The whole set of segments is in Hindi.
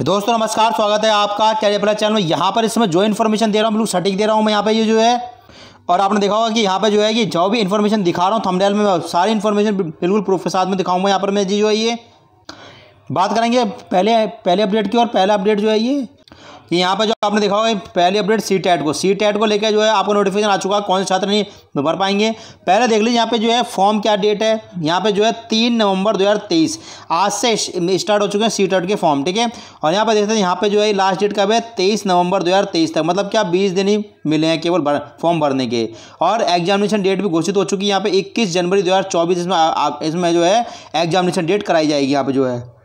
दोस्तों, नमस्कार, स्वागत है आपका क्या प्लस चैनल में। यहाँ पर इसमें जो इन्फॉर्मेशन दे रहा हूँ बिल्कुल सटीक दे रहा हूँ, मैं यहाँ पे ये जो है, और आपने देखा होगा कि यहाँ पे जो है कि जो भी इन्फॉर्मेशन दिखा रहा हूँ थंबनेल में सारी इन्फॉर्मेशन बिल्कुल प्रूफ के साथ में दिखाऊँगा यहाँ पर मैं जी जो है ये। बात करेंगे पहले पहले अपडेट की और पहला अपडेट जो है ये। कि यहाँ पर जो आपने देखा होगा पहले अपडेट सी टैट को। सी टैट को लेकर जो है आपको नोटिफिकेशन आ चुका है कौन से छात्र नहीं भर पाएँगे। पहले देख लीजिए यहाँ पे जो है फॉर्म क्या डेट है? यहाँ पे जो है तीन नवंबर 2023 आज से स्टार्ट हो चुके हैं सी टेट के फॉर्म ठीक है? और यहाँ पर देखते हैं यहाँ पे जो है लास्ट डेट कब है? तेईस नवंबर दो हज़ार तेईस तक। मतलब क्या बीस दिन ही मिले हैं केवल भर, फॉर्म भरने के। और एग्जामिनेशन डेट भी घोषित हो चुकी है यहाँ पे इक्कीस जनवरी दो हज़ार चौबीस इसमें इसमें जो है एग्जामिनेशन डेट कराई जाएगी यहाँ पे जो है।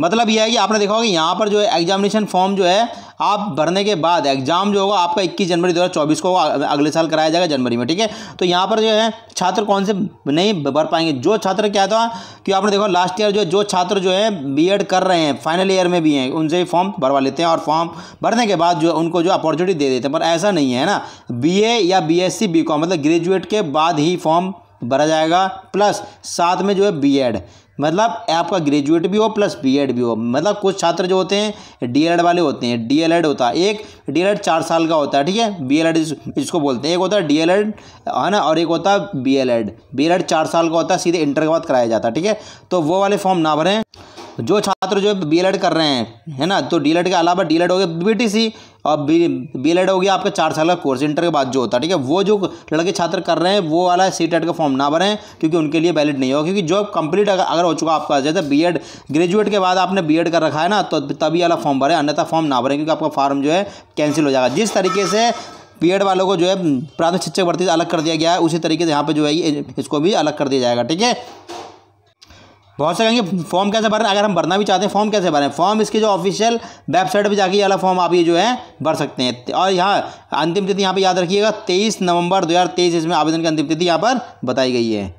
मतलब यह है कि आपने देखा होगा यहाँ पर जो है एग्जामिनेशन फॉर्म जो है, आप भरने के बाद एग्ज़ाम जो होगा आपका 21 जनवरी 2024 को अगले साल कराया जाएगा जनवरी में, ठीक है? तो यहाँ पर जो है, छात्र कौन से नहीं भर पाएँगे? जो छात्र क्या था कि आपने देखा लास्ट ईयर जो जो छात्र जो है बी कर रहे हैं फाइनल ईयर में भी हैं, उनसे ही फॉर्म भरवा लेते हैं और फॉर्म भरने के बाद जो उनको जो अपॉर्चुनिटी दे देते हैं, पर ऐसा नहीं है ना? बीए या बी एस मतलब ग्रेजुएट के बाद ही फॉर्म भरा जाएगा प्लस साथ में जो है बी मतलब आपका ग्रेजुएट भी हो प्लस बीएड भी हो। मतलब कुछ छात्र जो होते हैं डीएलएड वाले होते हैं। डीएलएड होता है, एक डीएलएड चार साल का होता है, ठीक है? बीएलएड इसको बोलते हैं। एक होता है डीएलएड है ना? और एक होता है बीएलएड बीएलएड चार साल का होता है, सीधे इंटर के बाद कराया जाता है, ठीक है? तो वो वाले फॉर्म ना भरें। जो छात्र जो बी कर रहे हैं है ना? तो डी के अलावा डी हो गया बी और बी बी हो गया आपका चार साल का कोर्स इंटर के बाद जो होता है ठीक है? वो जो लड़के छात्र कर रहे हैं वो वाला सी टेट का फॉर्म ना भरें क्योंकि उनके लिए वैलिड नहीं होगा। क्योंकि जो कंप्लीट अगर, अगर हो चुका आपका जैसे बी ग्रेजुएट के बाद आपने बी कर रखा है ना तो तभी वाला फॉर्म भरें अन्यथा फॉर्म ना भरें क्योंकि आपका फॉर्म जो है कैंसिल हो जाएगा। जिस तरीके से बी वालों को जो है प्राथमिक शिक्षक भर्ती अलग कर दिया गया है उसी तरीके से यहाँ पे जो है इसको भी अलग कर दिया जाएगा ठीक है? बहुत से कहेंगे फॉर्म कैसे भरें अगर हम भरना भी चाहते हैं फॉर्म कैसे भरें? फॉर्म इसके जो ऑफिशियल वेबसाइट पर जाके ये वाला फॉर्म आप ये जो है, भर सकते हैं। और यहाँ अंतिम तिथि यहाँ पे याद रखिएगा, तेईस नवंबर दो हज़ार तेईस, इसमें आवेदन की अंतिम तिथि यहाँ पर बताई गई है।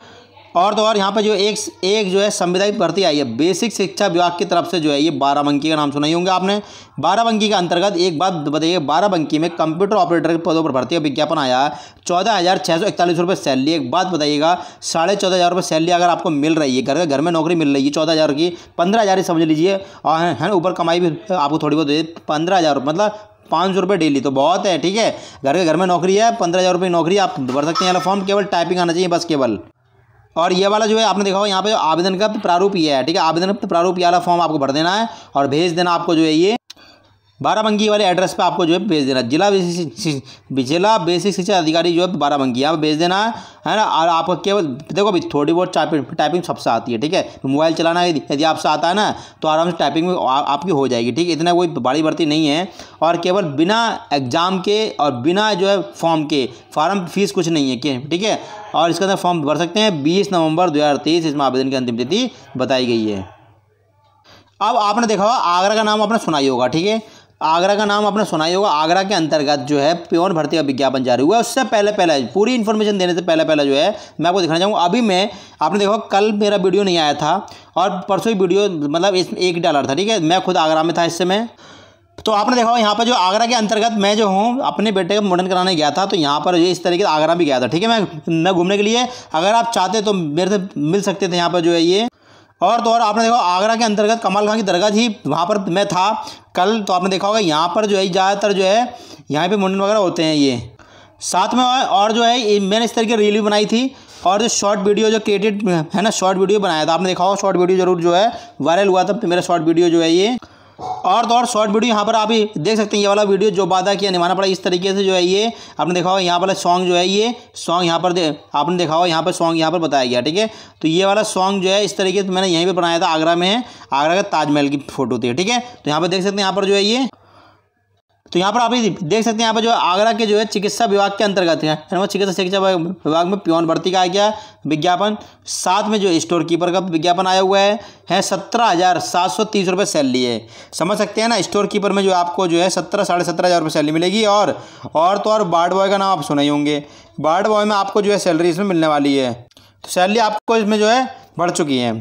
और तो और यहाँ पर जो एक एक जो है संविधायक भर्ती आई है। बेसिक शिक्षा विभाग की तरफ़ से जो है ये बाराबंकी का नाम सुना ही होंगे आपने। बाराबंकी के अंतर्गत एक बात बताइए बाराबंकी में कंप्यूटर ऑपरेटर के पदों पर भर्ती का विज्ञापन आया है। चौदह हज़ार छः सौ इकतालीस रुपये सैलरी, एक बात बताइएगा, साढ़े चौदह हज़ार रुपये सैलरी अगर आपको मिल रही है, घर घर में नौकरी मिल रही है चौदह हज़ार की, पंद्रह हज़ार ही समझ लीजिए। और है ऊपर कमाई भी आपको थोड़ी बहुत पंद्रह हज़ार मतलब पाँच सौ रुपये डेली तो बहुत है, ठीक है। घर के घर में नौकरी है, पंद्रह हज़ार रुपये नौकरी आप भर सकते हैं फॉर्म केवल टाइपिंग आना चाहिए, बस केवल। और ये वाला जो है, आपने देखा हो यहाँ पे आवेदन का प्रारूप ये है, ठीक है? आवेदन का प्रारूप ये वाला फॉर्म आपको भर देना है और भेज देना आपको जो है ये बाराबंकी वाले एड्रेस पे आपको जो है भेज देना। जिला जिला बेसिक शिक्षा अधिकारी जो है बाराबंकी यहाँ पर भेज देना, है ना? और आपको केवल, देखो अभी थोड़ी बहुत टाइपिंग टाइपिंग सबसे आती है, ठीक है? मोबाइल चलाना यदि यदि आपसे आता है ना तो आराम से टाइपिंग में आपकी हो जाएगी, ठीक? है इतना कोई बड़ी भर्ती नहीं है। और केवल बिना एग्ज़ाम के और बिना जो है फॉर्म के फार्म फ़ीस कुछ नहीं है ठीक है? और इसके अंदर फॉर्म भर सकते हैं। बीस नवंबर दो हज़ार तेईस, इसमें आवेदन की अंतिम तिथि बताई गई है। अब आपने देखा होगा आगरा का नाम आपने सुना ही होगा, ठीक है? आगरा का नाम आपने सुना ही होगा। आगरा के अंतर्गत जो है प्योन भर्ती का विज्ञापन जारी हुआ है। उससे पहले पहले, पूरी इन्फॉर्मेशन देने से पहले पहले जो है, मैं आपको दिखाना चाहूँगा। अभी मैं, आपने देखा कल मेरा वीडियो नहीं आया था और परसों ही वीडियो मतलब इस एक डॉलर था, ठीक है? मैं खुद आगरा में था इस समय तो आपने देखा यहाँ पर जो आगरा के अंतर्गत मैं जो हूँ, अपने बेटे का मुंडन कराने गया था तो यहाँ पर इस तरीके से आगरा भी गया था, ठीक है? मैं मैं घूमने के लिए, अगर आप चाहते तो मेरे से मिल सकते थे यहाँ पर जो है ये। और तो और आपने देखा आगरा के अंतर्गत कमाल खां की दरगाह थी, वहाँ पर मैं था। कल तो आपने देखा होगा, यहाँ पर जो है, ज़्यादातर जो है, यहाँ पे मुंडन वगैरह होते हैं ये। साथ में और जो है मैंने इस तरह की रील भी बनाई थी, और जो शॉर्ट वीडियो जो क्रिएटेड है ना शॉर्ट वीडियो बनाया था। आपने देखा होगा शॉर्ट वीडियो ज़रूर जो है वायरल हुआ था, मेरा शॉर्ट वीडियो जो है ये। और तो और शॉर्ट वीडियो यहाँ पर आप देख सकते हैं, ये वाला वीडियो जो वादा किया निभाना पड़ा इस तरीके से जो है ये, आपने देखा होगा यहाँ वाला सॉन्ग जो है ये सॉन्ग यहाँ पर आपने देखा होगा यहाँ पर सॉन्ग यहाँ पर बताया गया, ठीक है? तो ये वाला सॉन्ग जो है इस तरीके से मैंने यहीं पर बनाया था, आगरा में है आगरा का ताजमहल की फ़ोटो थी, ठीक है? तो यहाँ पर देख सकते हैं यहाँ पर जो है ये तो यहाँ पर आप देख सकते हैं यहाँ पर जो आगरा के जो है चिकित्सा विभाग के अंतर्गत है चिकित्सा शिक्षा विभाग में प्योन भर्ती का आ गया विज्ञापन। साथ में जो स्टोर कीपर का विज्ञापन आया हुआ है है सत्रह हज़ार सात सौ तीस रुपये सैलरी है। समझ सकते हैं ना स्टोर कीपर में जो आपको जो है सत्रह, साढ़े सत्रह हज़ार रुपये सैलरी मिलेगी और और तो और बार्ड बॉय का नाम आप सुना ही होंगे। बार्ड बॉय में आपको जो है सैलरी इसमें मिलने वाली है। तो सैलरी आपको इसमें जो है बढ़ चुकी है।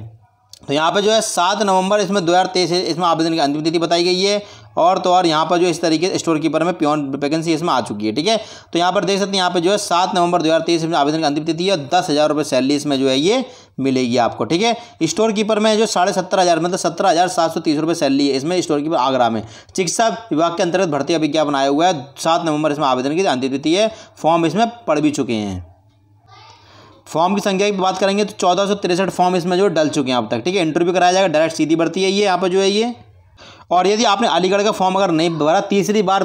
तो यहाँ पे जो है सात नवंबर, इसमें दो हज़ार तेईस, इसमें आवेदन की अंतिम तिथि बताई गई है। और तो और यहाँ पर जो इस तरीके से स्टोर कीपर में प्योन वैकेंसी इसमें आ चुकी है, ठीक है? तो यहाँ पर देख सकते हैं, यहाँ पर जो है सात नवंबर दो हज़ार तेईस में आवेदन की अंतिम तिथि है दस हज़ार रुपये सैलरी इसमें जो है ये मिलेगी आपको, ठीक है? स्टोर कीपर में जो साढ़े सत्तर हज़ार मतलब सत्रह हज़ार सात सौ तीस रुपये सैलरी है इसमें स्टोर कीपर आगरा में। चिकित्सा विभाग के अंतर्गत भर्ती का विज्ञापन आया हुआ है, सात नवंबर इसमें आवेदन की अंतिम तिथि है, फॉर्म इसमें पड़ भी चुके हैं। फॉर्म की संख्या की बात करेंगे तो चौदह सौ तिरसठ फॉर्म इसमें जो डल चुके हैं अब तक, ठीक है? इंटरव्यू कराया जाएगा, डायरेक्ट सीधी भर्ती है ये, यहाँ पर जो है ये। और यदि आपने अलीगढ़ का फॉर्म अगर नहीं भरा, तीसरी बार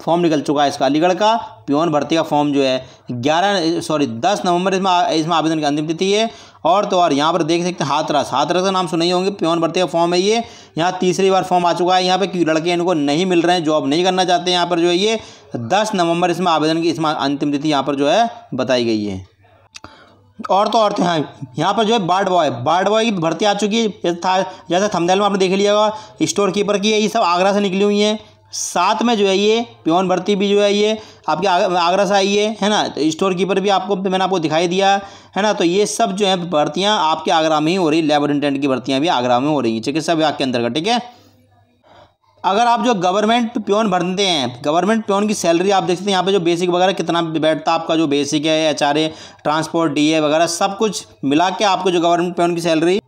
फॉर्म निकल चुका है इसका, अलीगढ़ का प्योन भर्ती का फॉर्म जो है, ग्यारह, सॉरी, दस नवंबर इसमें इसमें आवेदन की अंतिम तिथि है। और तो और यहाँ पर देख सकते हैं हाथरस हाथरस का नाम सुने ही होंगे, प्योन भर्ती का फॉर्म है ये। यहाँ तीसरी बार फॉर्म आ चुका है, यहाँ पे लड़के इनको नहीं मिल रहे हैं, जॉब नहीं करना चाहते हैं, यहाँ पर जो है ये, दस नवंबर इसमें आवेदन की, इसमें अंतिम तिथि यहाँ पर जो है बताई गई है। और तो और तो हाँ। यहाँ पर जो है बार्ड बॉय बार्ड बॉय की भर्ती आ चुकी है। जैसे था, जैसे थमदेल में आपने देख लिया होगा स्टोर कीपर की है, ये सब आगरा से निकली हुई हैं। साथ में जो है ये प्योन भर्ती भी जो है ये आपके आगरा से आई है है ना? तो स्टोर कीपर भी आपको, मैंने आपको दिखाई दिया, है ना? तो ये सब जो है भर्तियाँ आपके आगरा में ही हो रही लेबोरेंटेंट की भर्तियाँ भी आगरा में हो रही हैं। चिकित्सा विभाग के अंतर्गत, ठीक है? अगर आप जो गवर्नमेंट प्योन भरते हैं गवर्नमेंट प्योन की सैलरी आप देख सकते हैं, यहाँ पे जो बेसिक वगैरह कितना बैठता है, आपका जो बेसिक है H R A transport D A वगैरह, सब कुछ मिला के आपको जो गवर्नमेंट प्योन की सैलरी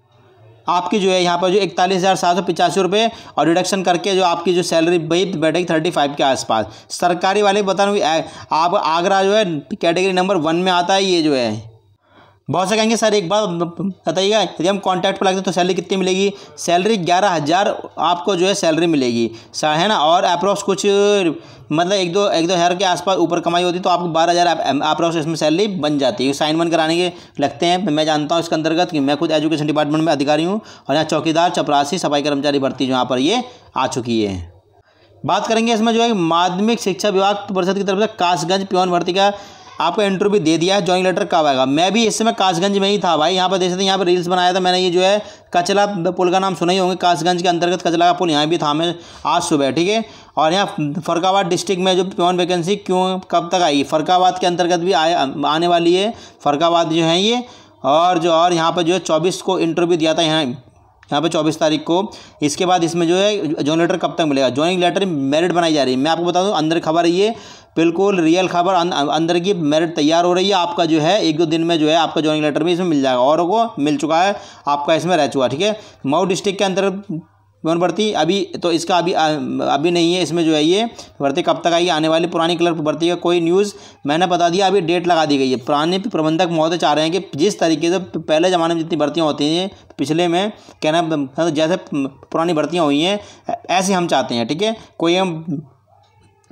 आपकी जो है यहाँ पर जो इकतालीस हज़ार सात सौ पचासी रुपये और रिडक्शन करके जो आपकी जो सैलरी वही बैठेगी थर्टी फाइव के आसपास। सरकारी वाले बता रहा हूँ आप आगरा जो है कैटेगरी नंबर वन में आता है, ये जो है। बहुत से कहेंगे, सर, एक बार बताइएगा, यदि हम कॉन्ट्रैक्ट पर लगते तो सैलरी कितनी मिलेगी? सैलरी ग्यारह हज़ार आपको जो है सैलरी मिलेगी। सर, है ना? और अप्रोक्स कुछ मतलब एक दो एक दो हज़ार के आसपास ऊपर कमाई होती तो आपको बारह हज़ार अप्रोक्स इसमें सैलरी बन जाती है। साइन वन कराने के लगते हैं। मैं जानता हूँ इसके अंतर्गत कि मैं खुद एजुकेशन डिपार्टमेंट में अधिकारी हूँ और यहाँ चौकीदार, चपरासी, सफ़ाई कर्मचारी भर्ती जो यहाँ पर ये आ चुकी है। बात करेंगे इसमें जो है माध्यमिक शिक्षा विभाग परिषद की तरफ़ से कासगंज प्योन भर्ती का आपको इंटरव्यू भी दे दिया है ज्वाइनिंग लेटर कब आएगा? मैं भी इस समय कासगंज में ही था भाई, यहाँ पर देख सकते यहाँ पर रील्स बनाया था मैंने, ये जो है, कचला पुल का नाम सुना ही होंगे, कासगंज के अंतर्गत कचला का पुल यहाँ भी था मैं आज सुबह, ठीक है? और यहाँ फरकाबाद डिस्ट्रिक्ट में जो प्योन वैकेंसी क्यों, कब तक आई? फरकाबाद के अंतर्गत भी आए आने वाली है फरकाबाद जो है ये, और जो, और यहाँ पर जो है चौबीस को इंटरव्यू दिया था यहाँ यहाँ पे चौबीस तारीख को, इसके बाद इसमें जो है जॉइनिंग लेटर कब तक मिलेगा? जॉइनिंग लेटर मेरिट बनाई जा रही है, मैं आपको बता दूँ, अंदर खबर ये बिल्कुल रियल खबर अं, अंदर की मेरिट तैयार हो रही है। आपका जो है एक दो दिन में जो है आपका ज्वाइनिंग लेटर भी इसमें मिल जाएगा। और को मिल चुका है आपका इसमें रह चुका ठीक है? मऊ डिस्ट्रिक्ट के अंतर्गत कौन भर्ती अभी तो इसका अभी अभी नहीं है इसमें जो है ये भर्ती कब तक आएगी? आने वाली पुरानी क्लर्क भर्ती का कोई न्यूज़ मैंने बता दिया अभी डेट लगा दी गई है। पुराने प्रबंधक महोदय चाह रहे हैं कि जिस तरीके से पहले ज़माने में जितनी भर्तियाँ होती हैं पिछले में कहना मतलब जैसे पुरानी भर्तियाँ हुई हैं ऐसे हम चाहते हैं ठीक है? कोई हम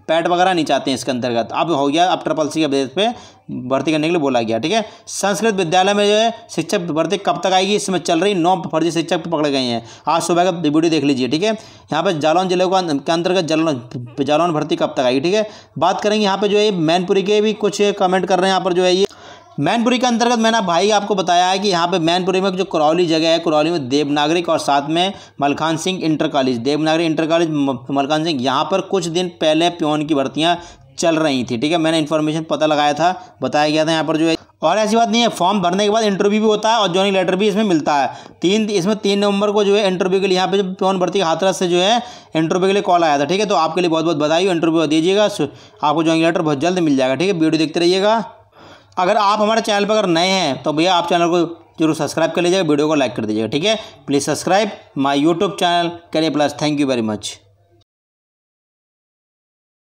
पैट वगैरह नहीं चाहते हैं इसके अंतर्गत। अब हो गया, अब ट्रिपल सी के बेस पे भर्ती करने के लिए बोला गया, ठीक है? संस्कृत विद्यालय में जो है, शिक्षक भर्ती कब तक आएगी? इसमें चल रही नौ फर्जी शिक्षक पकड़े गए हैं। आज सुबह का वीडियो देख लीजिए, ठीक है? यहाँ पर जालौन ज़िले के अंतर्गत जालौन जालौन भर्ती कब तक आएगी, ठीक है? बात करेंगे यहाँ पर जो है, मैनपुरी के भी कुछ कमेंट कर रहे हैं, यहाँ पर जो है ये मैनपुरी के अंतर्गत मैंने भाई आपको बताया है कि यहाँ पे मैनपुरी में जो करौली जगह है, करौली में देवनागरिक और साथ में Malkhan Singh inter college. Devnagarik inter college Malkhan Singh, यहाँ पर कुछ दिन पहले प्योन की भर्तियाँ चल रही थी, ठीक है? मैंने इन्फॉर्मेशन पता लगाया था, बताया गया था यहाँ पर जो है। और ऐसी बात नहीं है फॉर्म भरने के बाद इंटरव्यू भी होता है और ज्वाइनिंग लेटर भी इसमें मिलता है। तीन, इसमें तीन नवंबर को जो है इंटरव्यू के लिए यहाँ पे जो प्योन भर्ती हाथरस से जो है इंटरव्यू के लिए कॉल आया था, ठीक है? तो आपके लिए बहुत बहुत बधाई इंटरव्यू दीजिएगा, आपको जॉइनिंग लेटर बहुत जल्द मिल जाएगा, ठीक है? वीडियो देखते रहिएगा। अगर आप हमारे चैनल पर अगर नए हैं तो भैया आप चैनल को ज़रूर सब्सक्राइब कर लीजिएगा, वीडियो को लाइक कर दीजिएगा, ठीक है? Please subscribe my YouTube channel करिए plus, thank you very much.